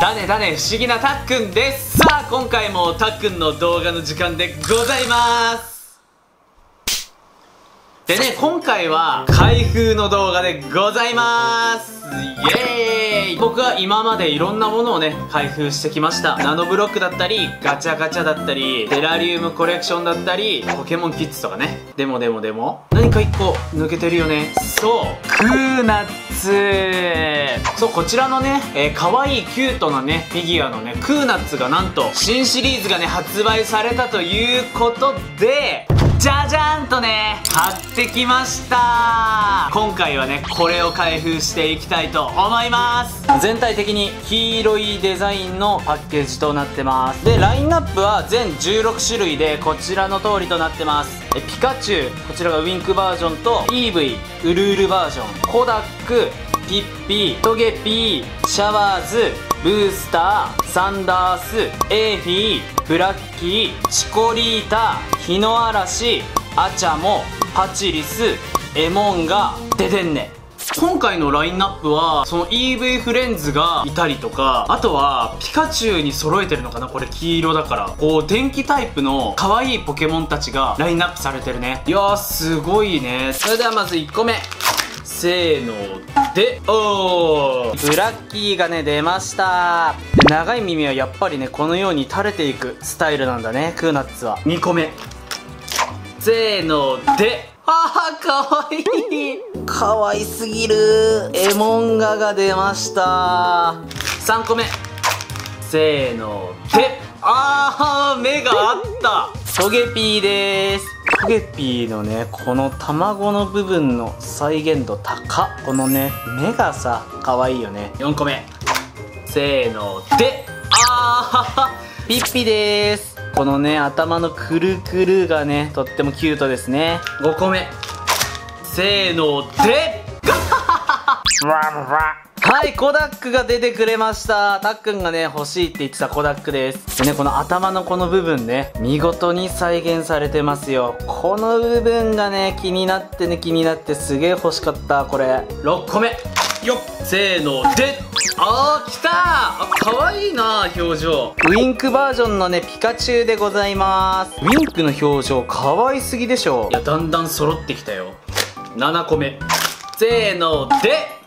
だねだね不思議なたっくんです。さあ今回もたっくんの動画の時間でございます。でね今回は開封の動画でございます。イエーイ。僕は今までいろんなものをね開封してきました。ナノブロックだったりガチャガチャだったりテラリウムコレクションだったりポケモンキッズとかね。でもでもでも何か1個抜けてるよね。そう。クーナッツ。そうこちらのね、えー、可愛いキュートなねフィギュアのねクーナッツがなんと新シリーズがね発売されたということで買ってきました。今回はねこれを開封していきたいと思います。全体的に黄色いデザインのパッケージとなってます。でラインナップは全16種類でこちらの通りとなってます。えピカチュウこちらがウィンクバージョンと EV ウルールバージョン。コダックピッピトゲピーシャワーズブースターサンダースエーフィーブラッキーチコリータ日の嵐アチャモパチリスエモンガデデンネ今回のラインナップはその EV フレンズがいたりとかあとはピカチュウに揃えてるのかな？これ黄色だから。こう電気タイプの可愛いポケモンたちがラインナップされてるね。いやーすごいね。それではまず1個目。せーのでおー。ブラッキーがね出ました。長い耳はやっぱりねこのように垂れていくスタイルなんだねクーナッツは。2個目。せーので。あーかわいい。かわいすぎる。エモンガが出ました。3個目。せーので。あー目があった。トゲピーです。トゲピーのねこの卵の部分の再現度高。このね目がさ可愛いよね。4個目。せーので。あーピッピですこのね頭のくるくるがねとってもキュートですね。5個目。せーので。はいコダックが出てくれました。たっくんがね欲しいって言ってたコダックです。でねこの頭のこの部分ね見事に再現されてますよ。この部分がね気になってね気になってすげえ欲しかったこれ。6個目。よっ。せーのであー来た。あ可愛いな表情。ウインクバージョンのねピカチュウでございます。ウインクの表情可愛すぎでしょ。いやだんだん揃ってきたよ。7個目。せーので。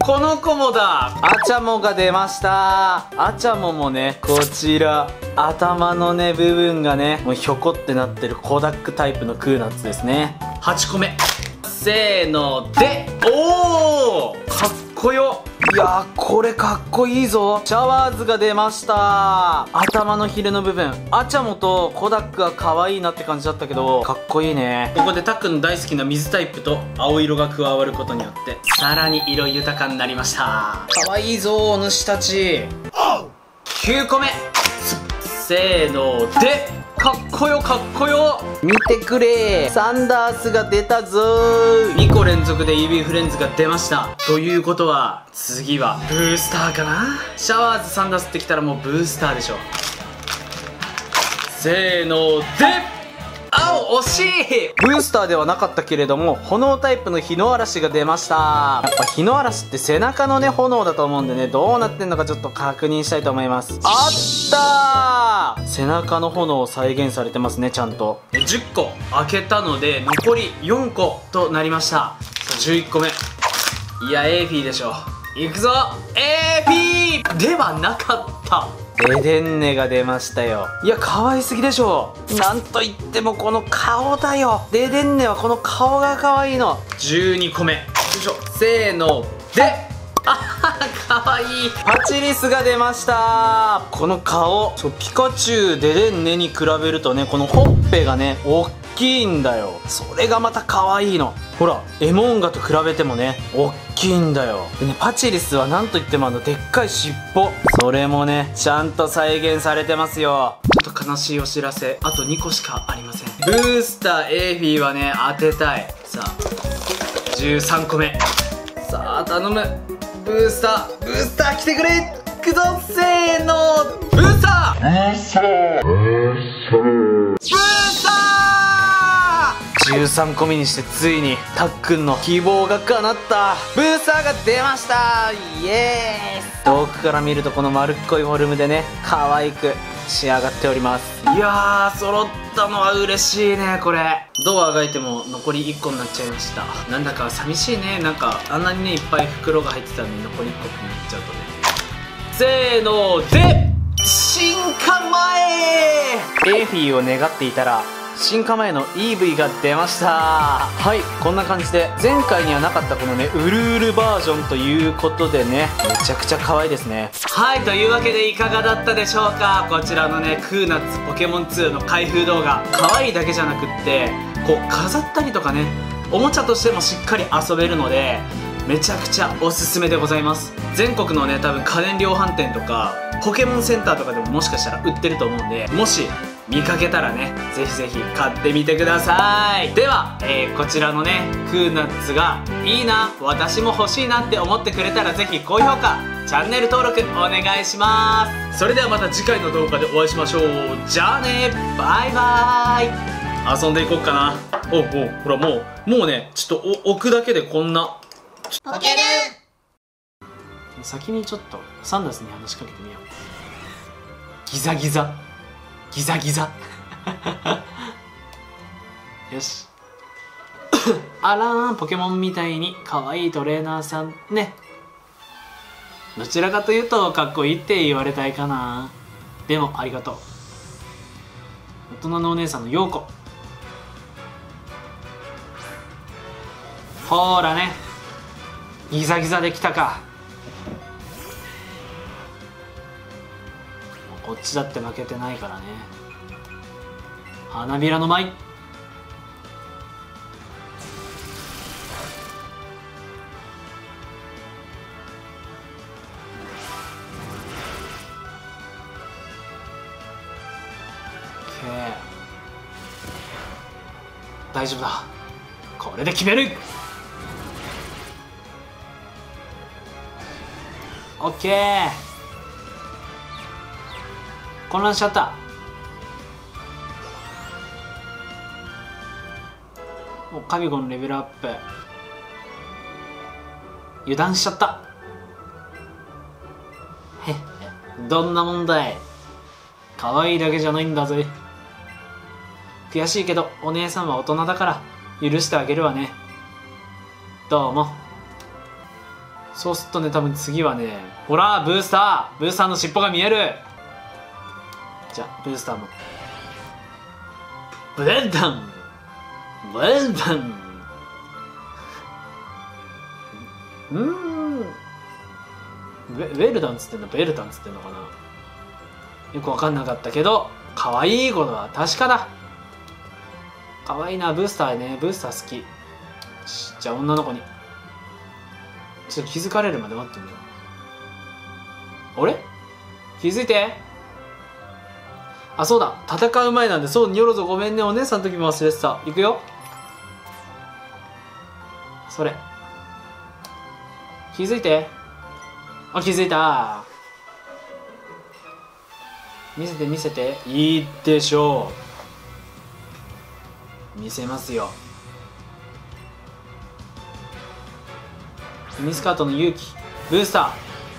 この子もだ。アチャモが出ました。アチャモもねこちら頭のね部分がねもうひょこってなってるコダックタイプのクーナッツですね。8個目。せーので。おおかっこよ。いやーこれかっこいいぞ。シャワーズが出ました。頭のヒレの部分。アチャモとコダックは可愛いなって感じだったけどかっこいいね。ここでタックの大好きな水タイプと青色が加わることによってさらに色豊かになりました。可愛いぞお主たち。9個目。せーのでかっこよかっこよ。見てくれ。サンダースが出たぞ2個連続で EV フレンズが出ました。ということは次はブースターかな？シャワーズサンダースってきたらもうブースターでしょ。せーので青惜しいブースターではなかったけれども炎タイプの火の嵐が出ました。やっぱ火の嵐って背中のね炎だと思うんでねどうなってんのかちょっと確認したいと思います。あった背中の炎を再現されてますねちゃんと。10個開けたので残り4個となりました。さ11個目。いやエーフィーでしょ。いくぞ！エーフィー！ではなかった。デデンネが出ましたよ。いや可愛すぎでしょ。なんといってもこの顔だよ。デデンネはこの顔が可愛いの。12個目。よいしょ。せーの。で。あはかわいい。パチリスが出ました。この顔そうピカチュウデデンネに比べるとねこのほっぺがね大きいんだよ。それがまた可愛いの。ほらエモンガと比べてもね大きいんだよ。でねパチリスは何といってもあのでっかい尻尾。それもねちゃんと再現されてますよ。ちょっと悲しいお知らせ。あと2個しかありません。ブースターエーフィーはね当てたい。さあ13個目。さあ頼む。ブースター。ブースター来てくれ。くぞせーの。ブースター。ブースター。ブースター13個目にしてついにたっくんの希望が叶った。ブースターが出ました。イエーイ。遠くから見るとこの丸っこいフォルムでね可愛く仕上がっております。いやー揃ったのは嬉しいねこれ。どうあがいても残り1個になっちゃいました。なんだか寂しいね。なんかあんなにねいっぱい袋が入ってたのに残り1個ってなっちゃうとね。せーので進化前。エーフィーを願っていたら進化前の EV が出ました。はいこんな感じで前回にはなかったこのねうるうるバージョンということでねめちゃくちゃ可愛いですね。はいというわけでいかがだったでしょうか？こちらのねクーナッツポケモン2の開封動画。可愛いだけじゃなくってこう飾ったりとかねおもちゃとしてもしっかり遊べるのでめちゃくちゃおすすめでございます。全国のね多分家電量販店とかポケモンセンターとかでももしかしたら売ってると思うんでもし見かけたらねぜひぜひ買ってみてください。では、えー、こちらのねクーナッツがいいな私も欲しいなって思ってくれたらぜひ高評価チャンネル登録お願いします。それではまた次回の動画でお会いしましょう。じゃあねバイバイ。遊んでいこうかな。おおほらもうもうねちょっと置くだけでこんな。ポケル先にちょっとサンダースに話しかけてみよう。ギザギザギザギザ。よし。あらーポケモンみたいに可愛いトレーナーさんね。どちらかというとかっこいいって言われたいかな。でもありがとう。大人のお姉さんの陽子ほらね。ギザギザできたか。こっちだって負けてないからね。花びらの舞。大丈夫だ。これで決める。オッケー混乱しちゃった。もうカビゴンレベルアップ。油断しちゃった。へどんな問題。可愛いだけじゃないんだぜ。悔しいけどお姉さんは大人だから許してあげるわね。どうも。そうするとね多分次はねほらブースター。ブースターの尻尾が見える。じゃあブースターも。ブレンダンブレンダンうん。ウェルダンつってんのベルタンつってんのかな。よくわかんなかったけど可愛いことは確かだ。可愛いなブースターね。ブースター好き。じゃあ女の子に。ちょっと気づかれるまで待ってみよう。あれ？気づいて。あ、そうだ。戦う前なんで、そう、ニョロゾごめんね。お姉さんの時も忘れてた。いくよ。それ。気づいて。あ、気づいた。見せて見せて。いいでしょう。見せますよ。ミスカートの勇気。ブースタ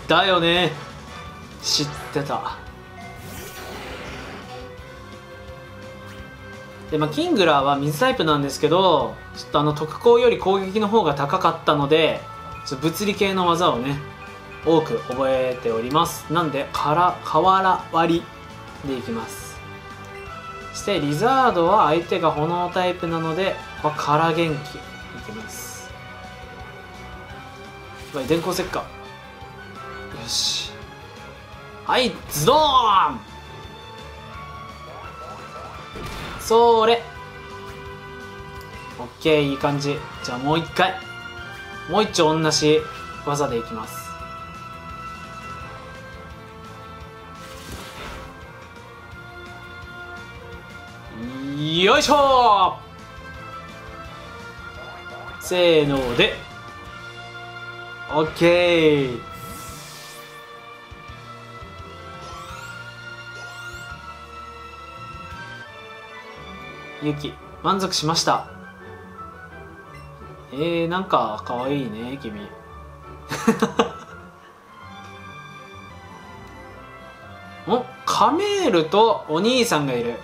ー。だよね。知ってた。で、まあ、キングラーは水タイプなんですけど、ちょっとあの特攻より攻撃の方が高かったので、物理系の技をね、多く覚えております。なんで、から、瓦割りでいきます。そしてリザードは相手が炎タイプなので、まあ、空元気いきます。電光石火。よし。はい、ズドーンそれ。オッケーいい感じ。じゃあもう一回。もう一丁同じ技でいきます。よいしょ。せーので。オッケーゆき満足しました。えー、なんかかわいいね君。おカメールとお兄さんがいる。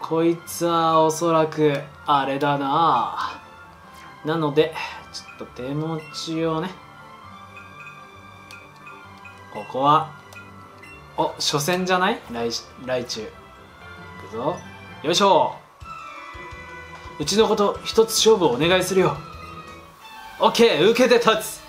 こいつはおそらくあれだな。なのでちょっと手持ちをね。ここはお初戦じゃない？来来中いくぞ。よいしょ。うちのこと一つ勝負をお願いするよ。OK 受けて立つ。